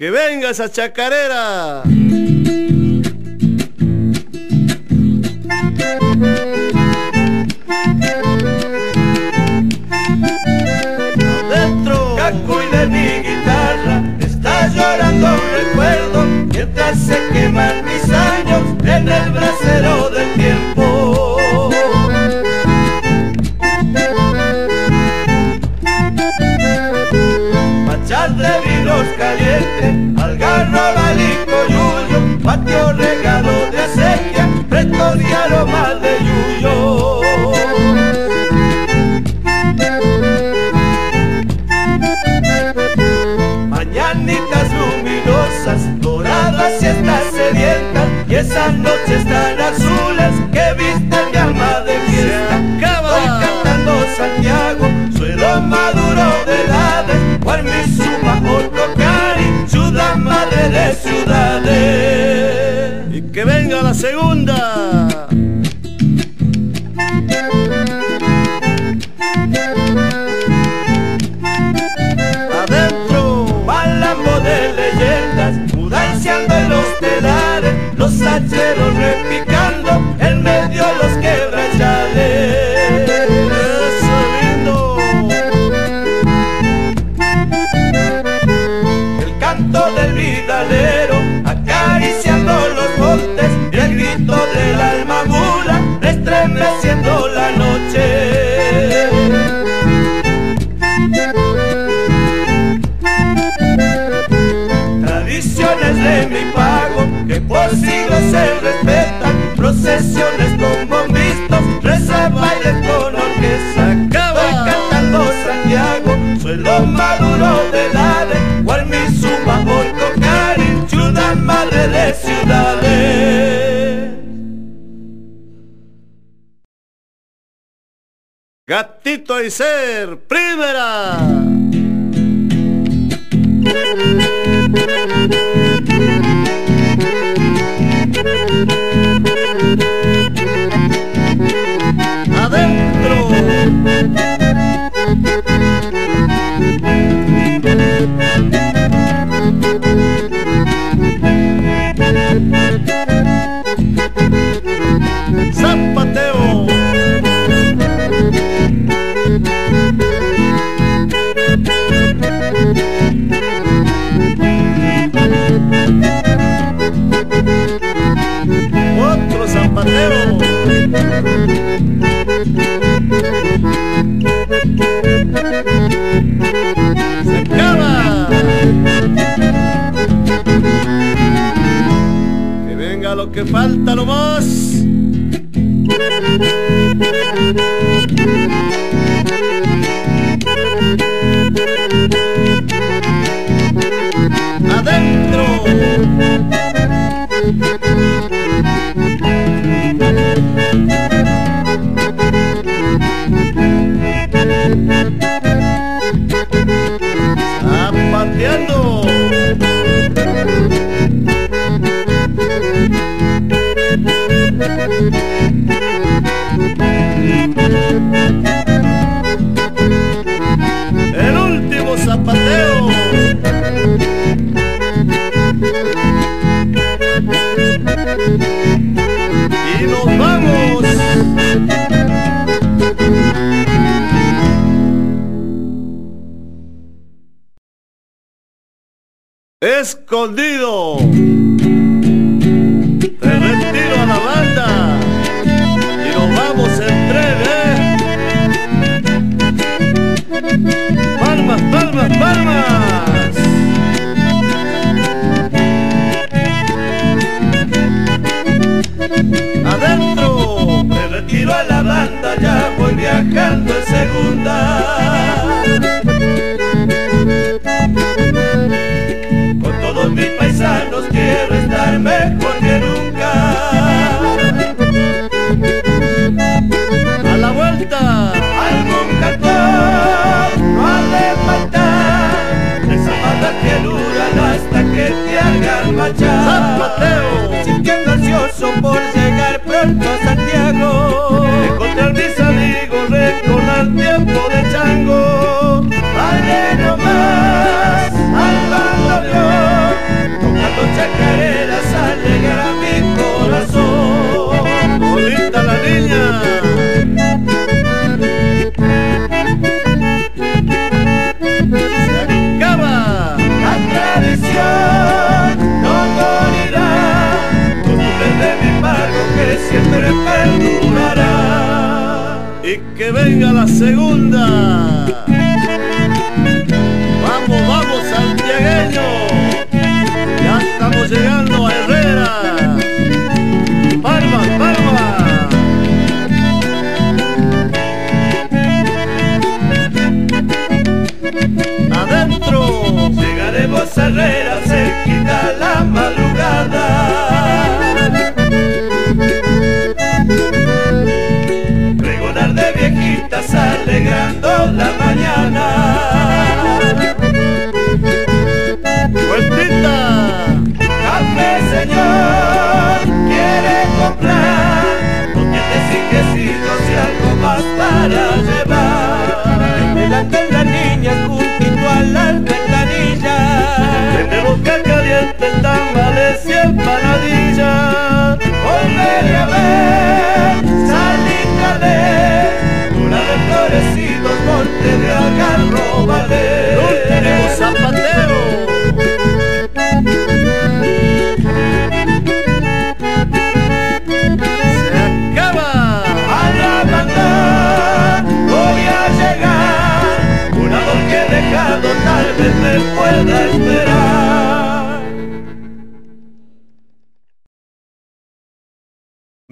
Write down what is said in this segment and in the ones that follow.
Que venga esa chacarera. Adentro, Caco y de mi guitarra, está llorando un recuerdo mientras se queman mis años en el brasero esas noches tan azules que visten mi alma de fiesta. Voy cantando Santiago, suelo maduro de edades, por mi suma cari, ciudad madre de ciudades. Y que venga la segunda. Se lo repito y ser primera. que falta lo más.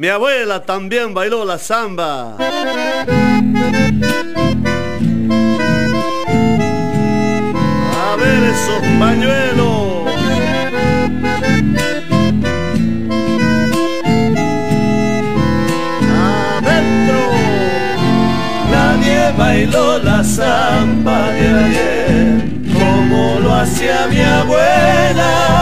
Mi abuela también bailó la samba. A ver esos pañuelos. Adentro. Nadie bailó la samba de ayer como lo hacía mi abuela.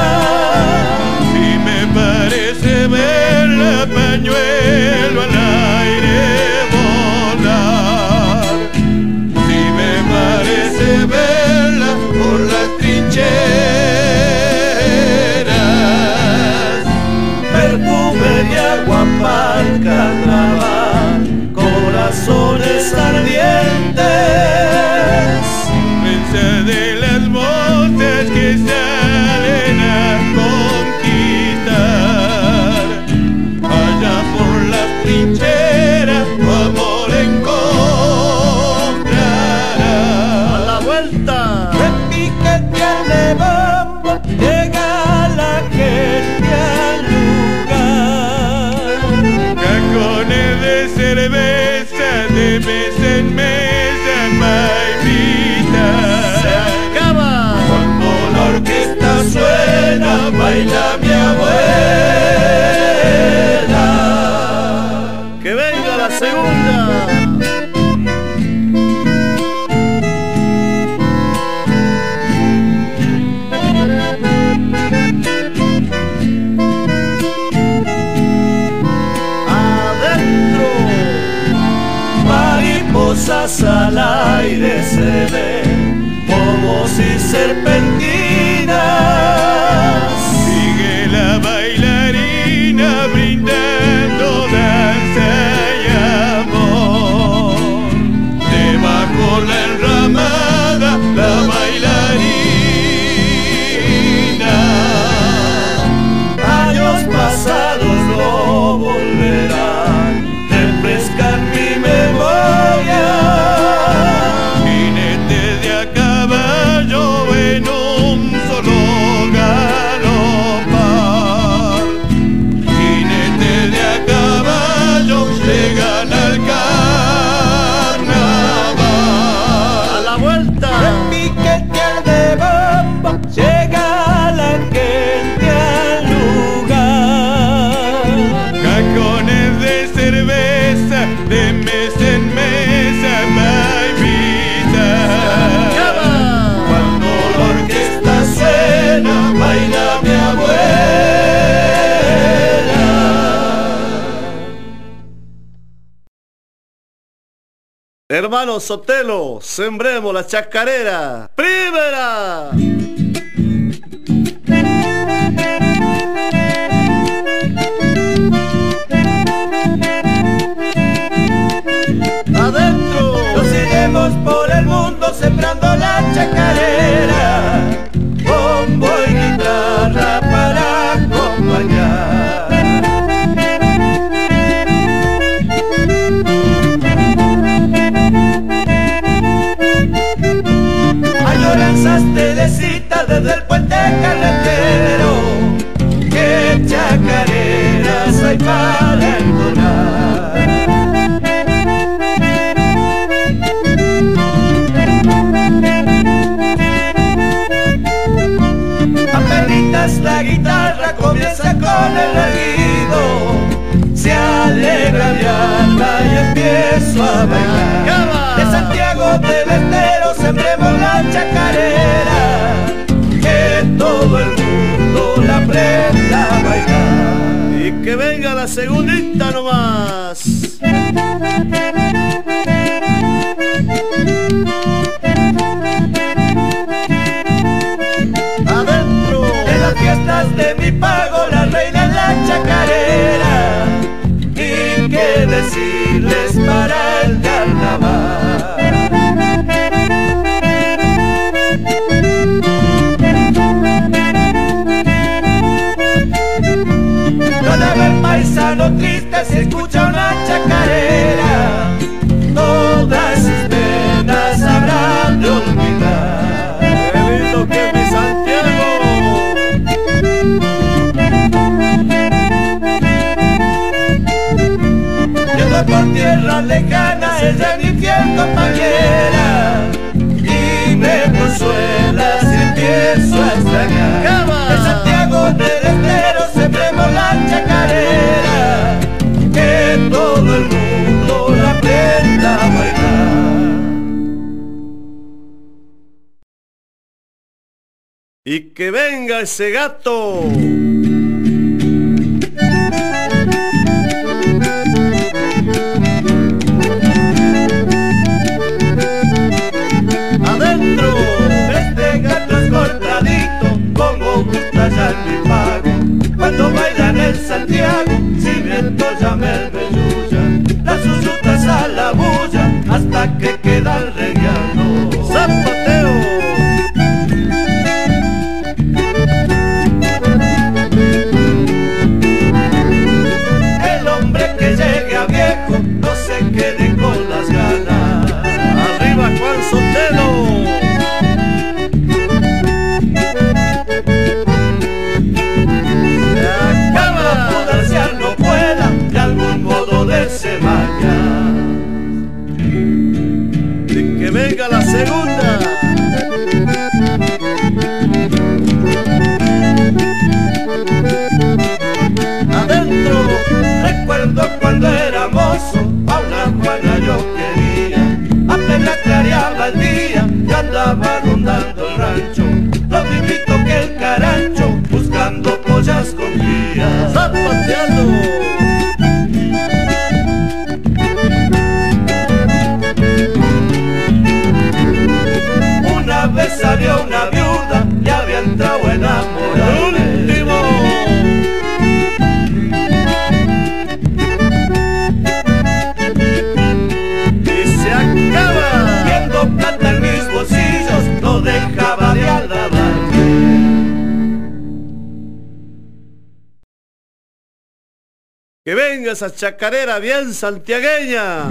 Egypt. Hermano Sotelo, sembremos la chacarera. ¡Primera! Adentro. Nos iremos por el mundo sembrando la chacarera. a bailar. De Santiago del Estero sembremos la chacarera, que todo el mundo la aprenda a bailar. Y que venga la segunda. compañera y me consuela si empiezo a extrañar. En Santiago del Estero sembremos la chacarera, que todo el mundo la aprenda a bailar. Y que venga ese gato. cuando bailan en Santiago, si viento llamé esa chacarera bien santiagueña.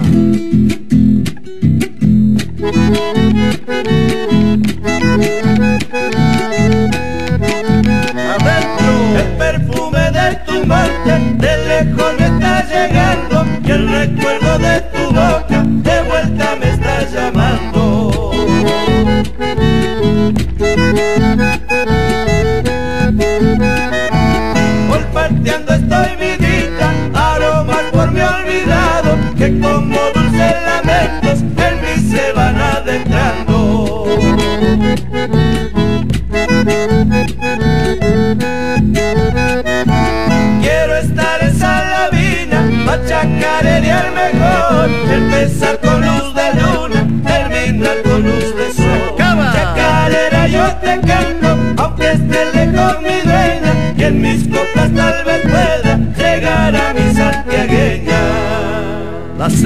Adentro. El perfume de tu muerte de lejos me está llegando y el recuerdo de tu boca de vuelta me está llamando.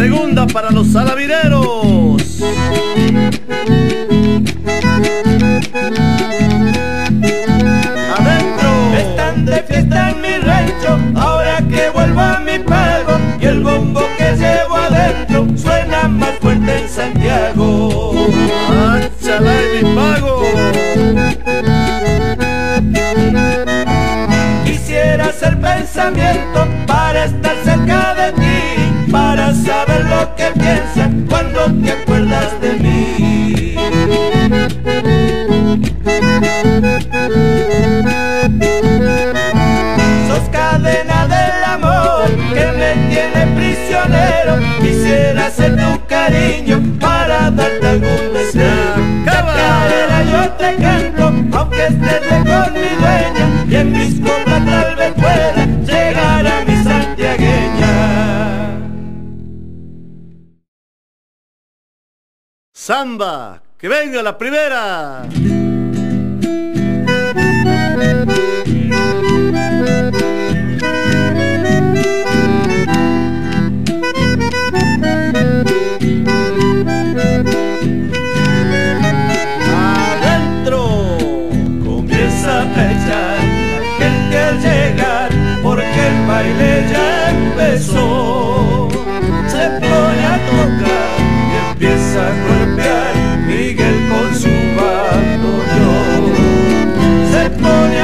segunda para los alabireros. Que venga la primera. baile ya empezó. Se pone a tocar y empieza a Se pone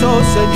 so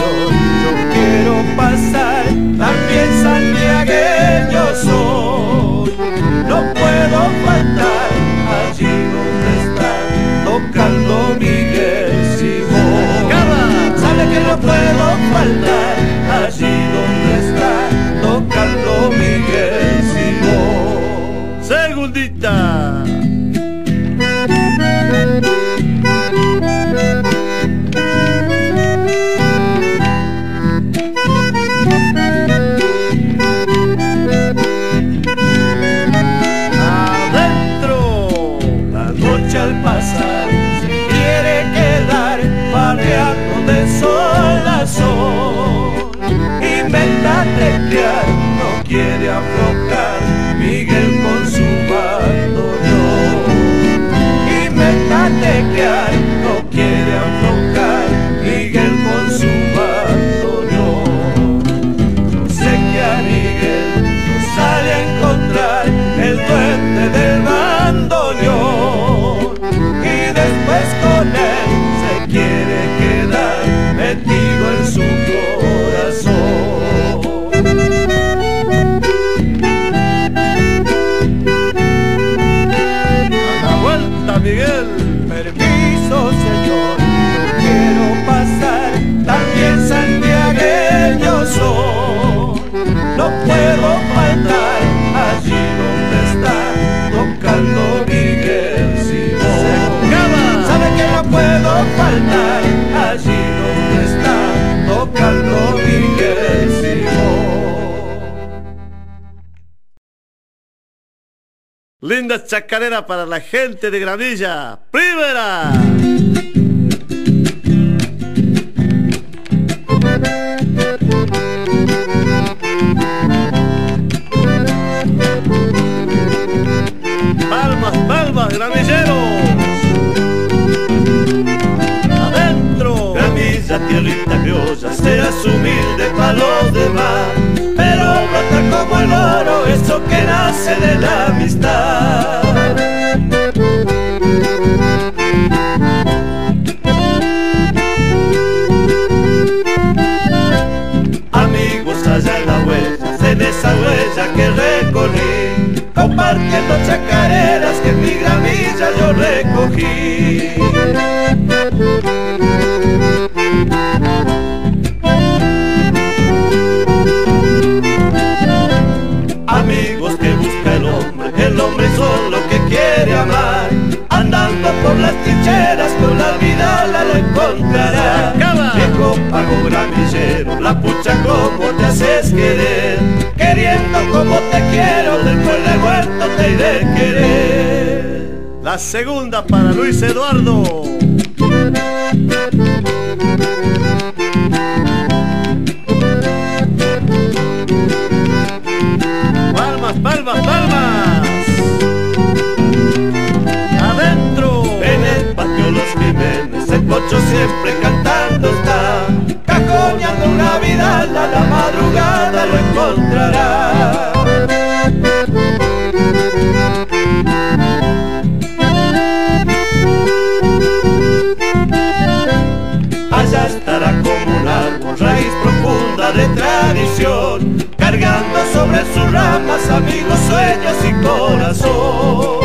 Linda chacarera para la gente de Granilla. Primera. Palmas, palmas, granilleros. tierrita criolla, seas humilde demás, pero brota como el oro eso que nace de la amistad. Amigos allá en la huella, en esa huella que recorrí, compartiendo chacareras que en mi gramilla yo recogí. Trincheras con la vida la lo encontrará. Viejo pago gramillero, la pucha como te haces querer. Queriendo como te quiero, después de muerto te iré querer. La segunda para Luis Eduardo. siempre cantando está, cajoneando una vida, a la madrugada lo encontrará. Allá estará como un árbol, raíz profunda de tradición, cargando sobre sus ramas amigos, sueños y corazón.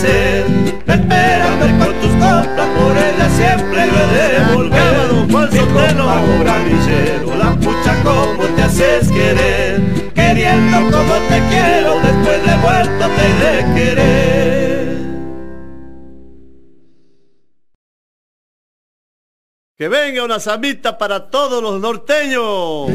hacer. Espérame con tus compras, por ella siempre lo devolver. Falso te no cobrar mi la pucha como te haces querer. Queriendo como te quiero, después de muerto te de querer. Que venga una samita para todos los norteños.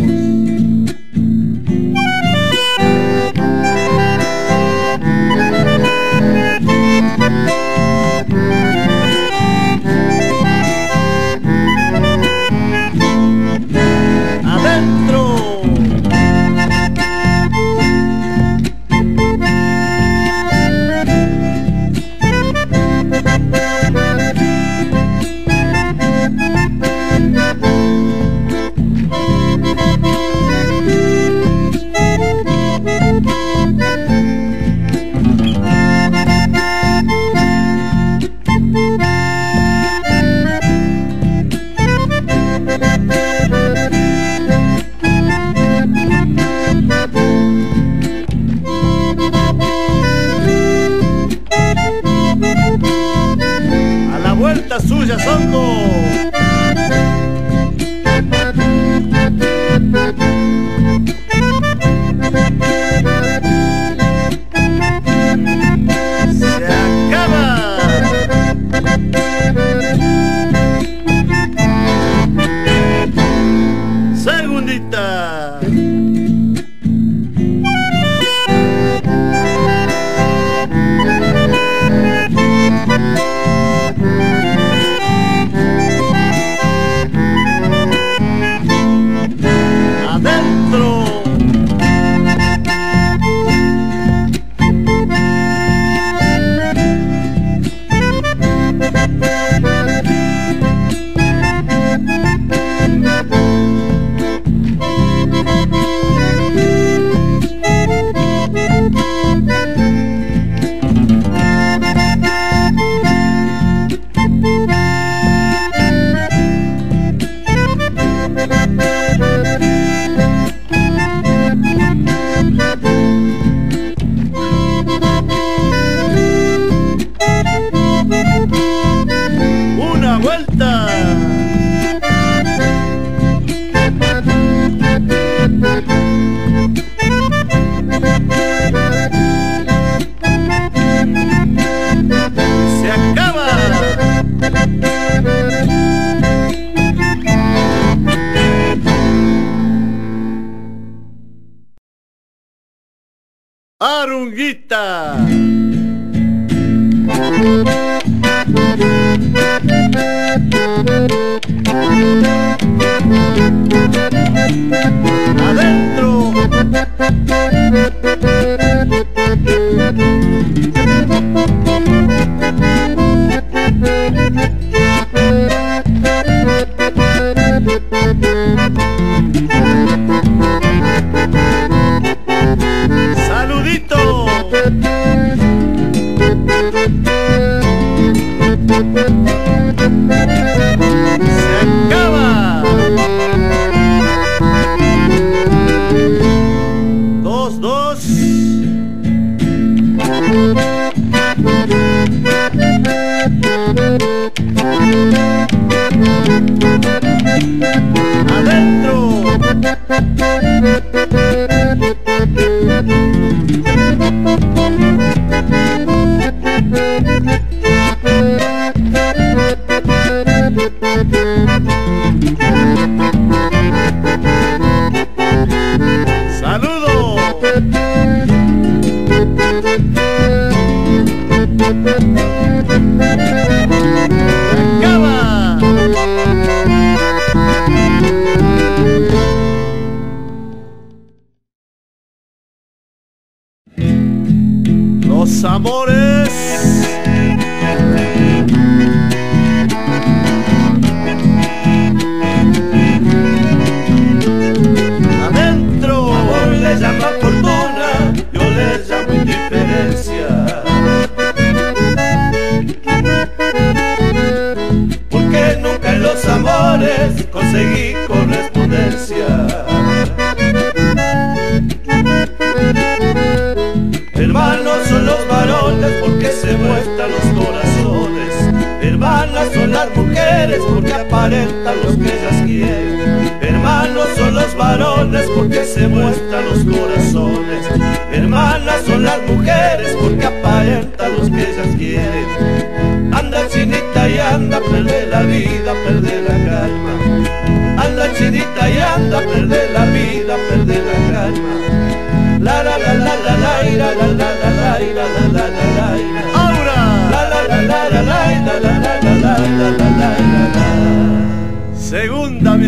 Adentro.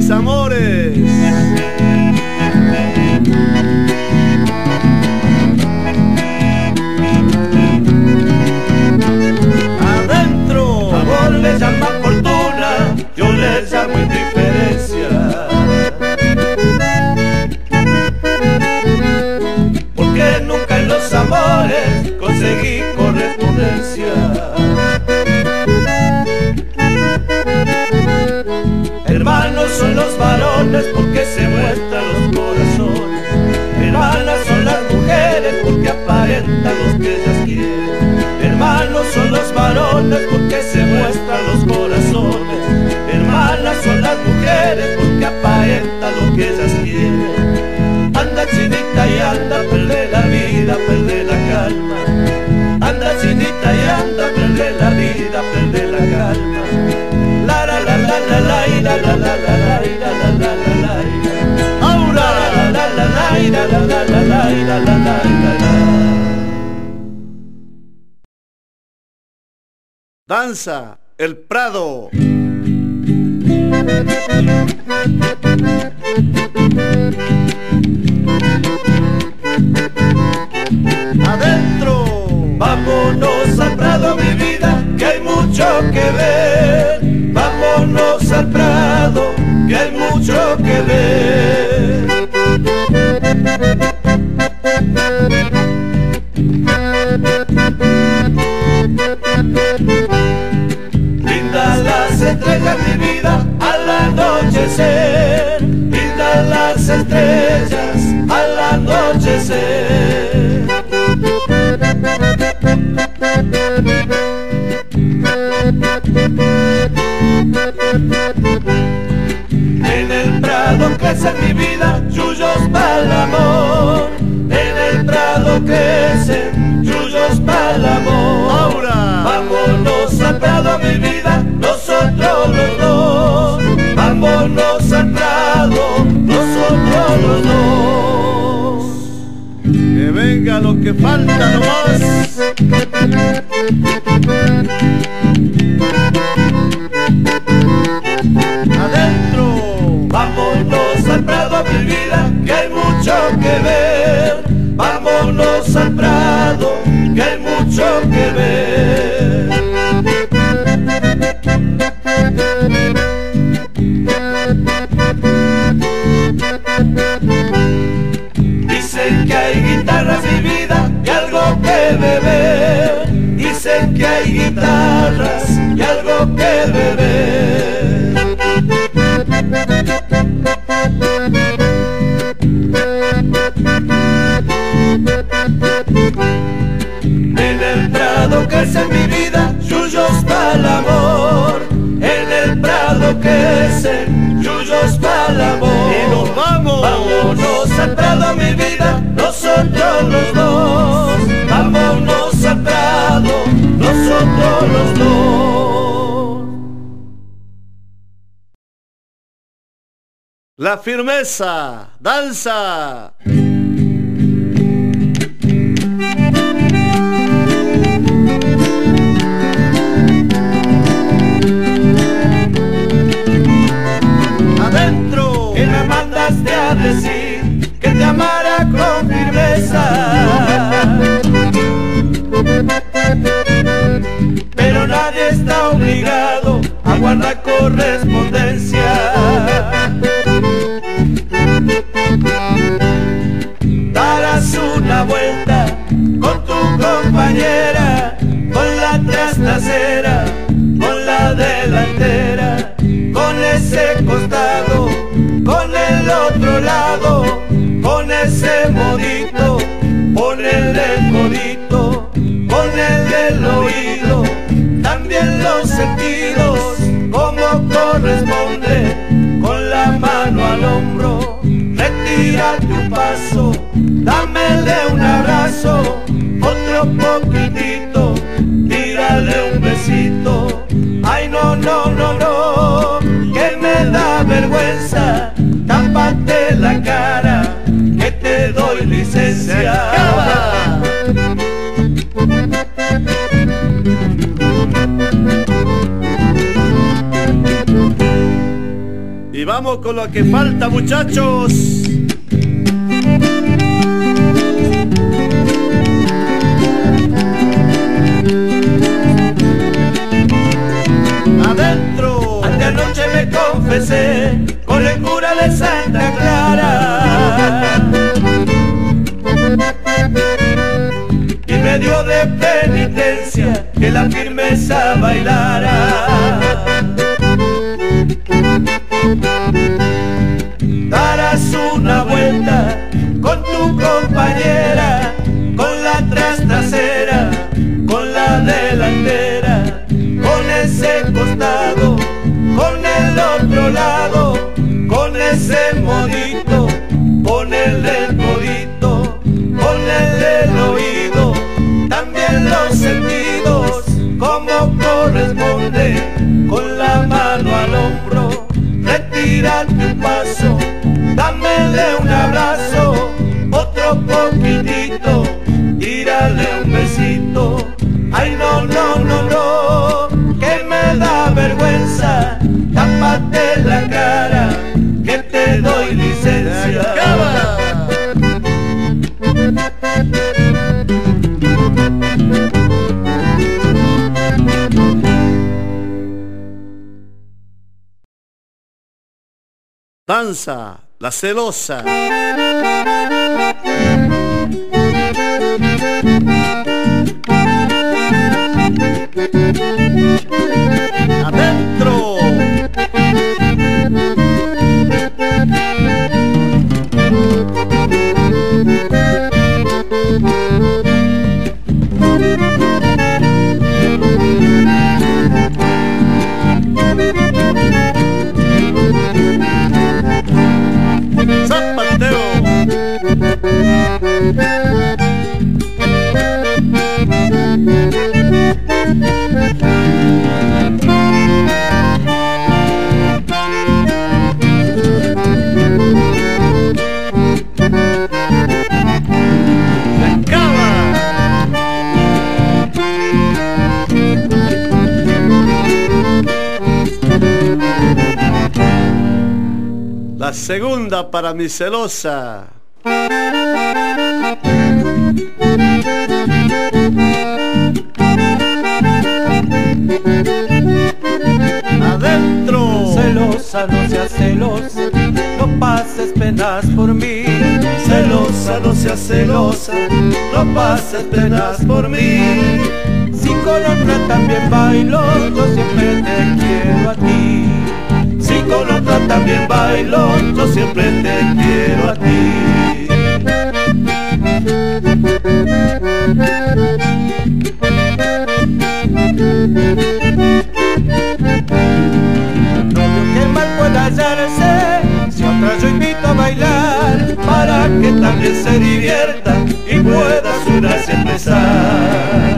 amor. Let's go. Danza el Prado. La firmeza, danza. Adentro, que me mandaste a decir que te amara con firmeza. Pero nadie está obligado a guardar correspondencia. con ese modito, ponerle vamos con lo que falta, muchachos. Adentro. anoche me confesé con el cura de Santa Clara. Y me dio de penitencia que la firmeza bailara. La celosa. Segunda para mi celosa. Adentro. Celosa, no seas celosa, no pases penas por mí. Celosa, no seas celosa, no pases penas por mí. Si con otra también bailo, yo siempre te quiero a ti. Otra también bailo, yo siempre te quiero a ti. No que mal pueda hallarse si otra yo invito a bailar para que también se divierta y pueda su gracia empezar.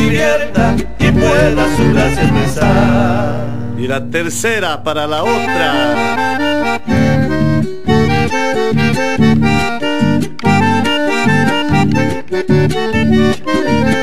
Divierta y pueda su gracia empezar. Y la tercera para la otra. Adentro.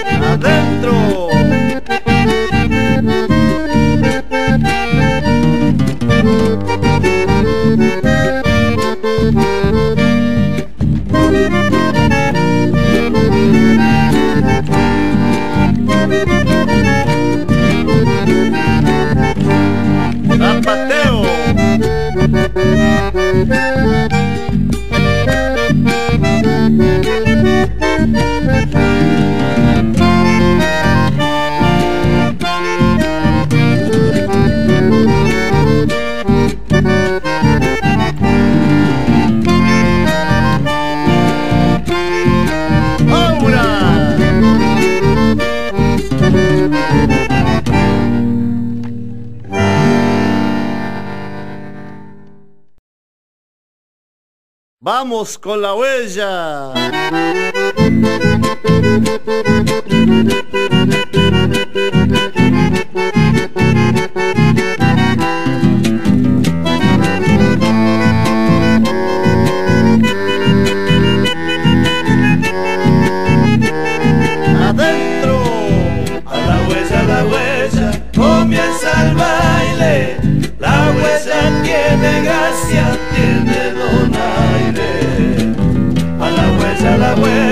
Vamos con la huella.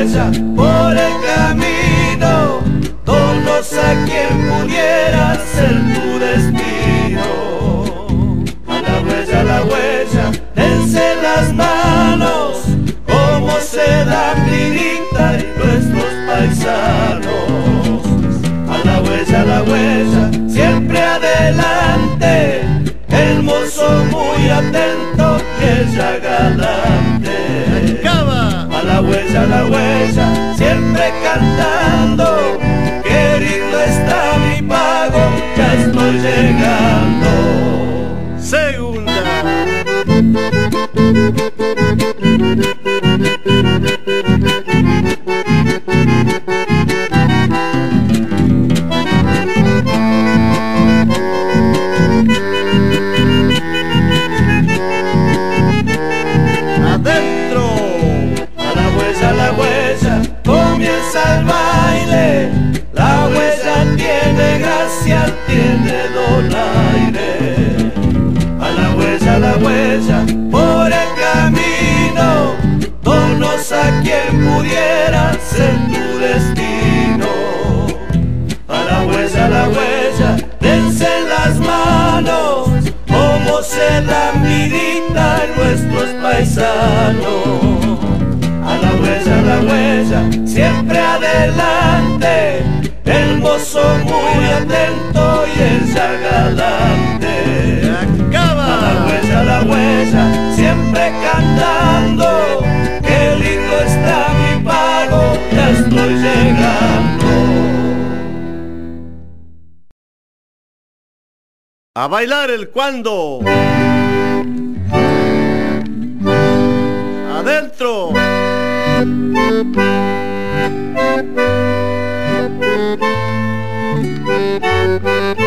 Por el camino, todos a quien pudiera ser tu destino. A la huella, a la huella, dense las manos, como se da Mirita y nuestros paisanos. A la huella, a la huella, siempre adelante, el mozo muy atento que ya galante. A la huella, a la huella, bailar el cuando. adentro. la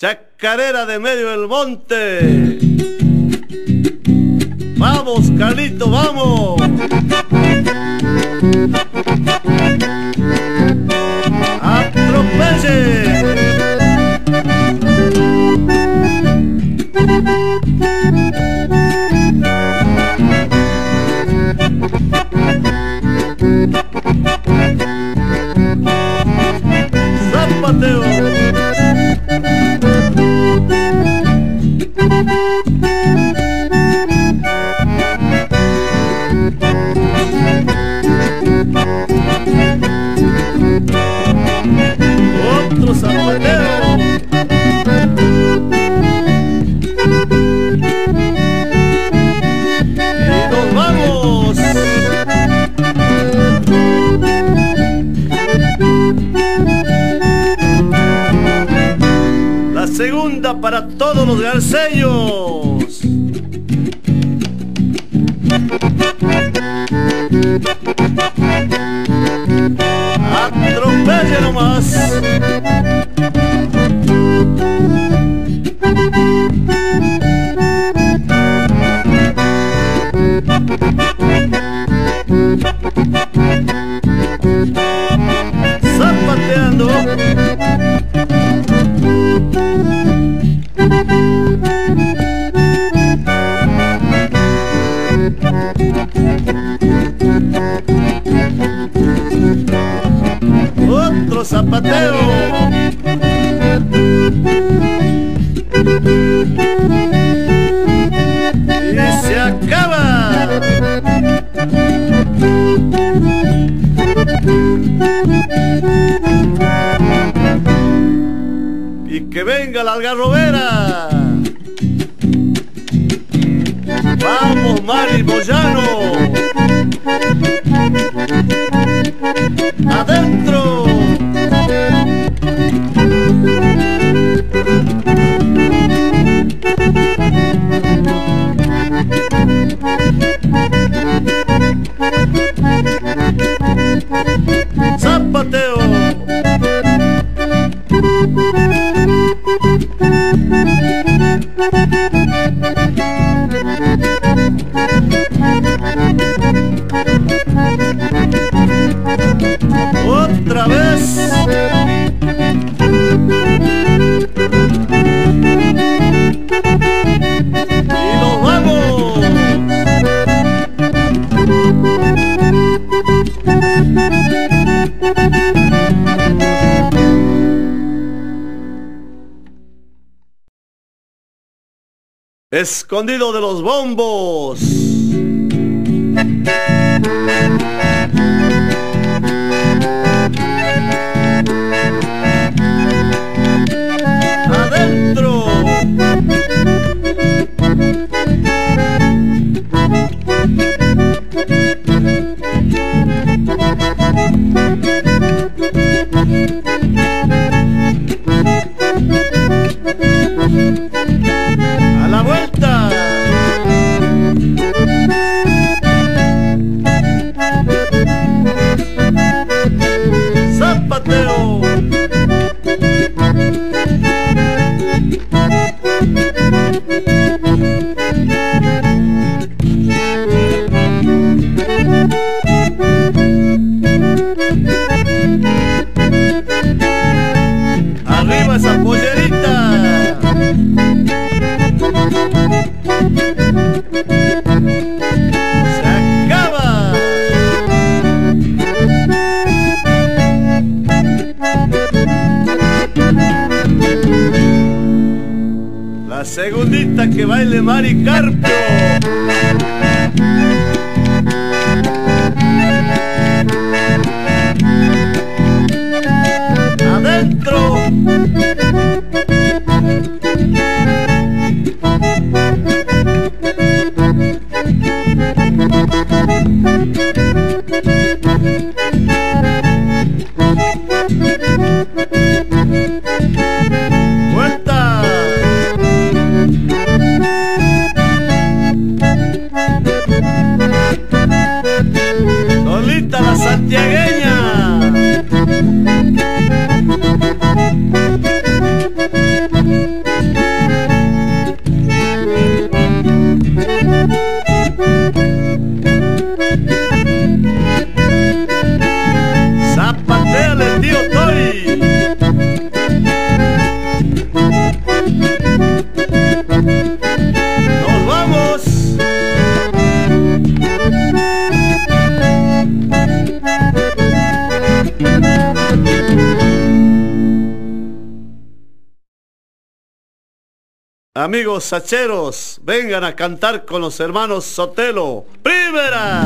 Chacarera de medio del monte. Vamos, Carlito, vamos. Para todos los garcellos. Atropelle nomás. Zapateo. Y se acaba. Y que venga la algarrobera. Vamos, Mari Boyano. Adentro. Escondido de los bombos. Amigos sacheros, vengan a cantar con los hermanos Sotelo. ¡Primera!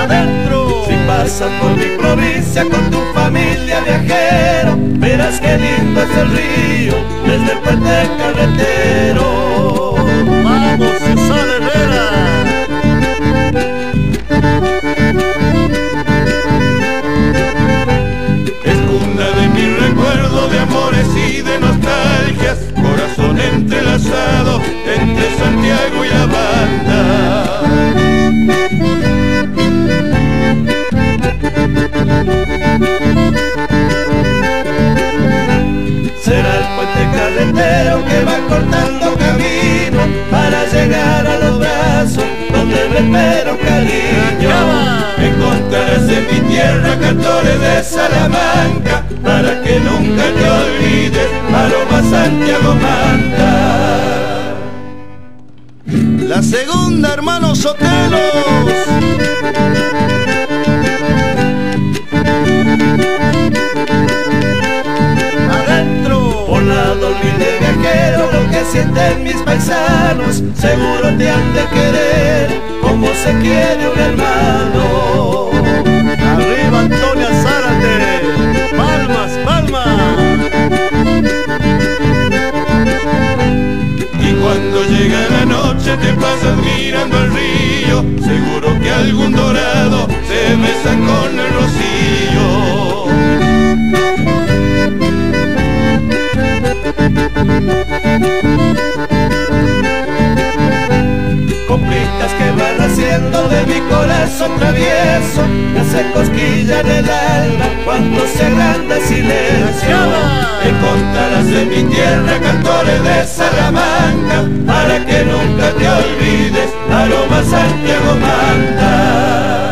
Adentro. Si pasas por mi provincia con tu familia viajero, verás qué lindo es el río desde el puente carretero. Salamanca para que nunca te olvides a lo más Santiago manda. La segunda, hermanos Sotelos. Adentro, por lado humilde viajero, lo que sienten mis paisanos, seguro te han de querer como se quiere un hermano. Llega la noche te pasas mirando el río, seguro que algún dorado se besa con el rocío. de mi corazón travieso me hace cosquilla en alma cuando se grande silencio. Me contarás de mi tierra cantores de Salamanca para que nunca te olvides aroma Santiago manda.